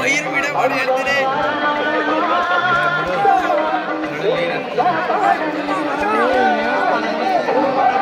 உயிர் விட முடியத்திலே Oh,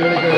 ಹೇಳಿ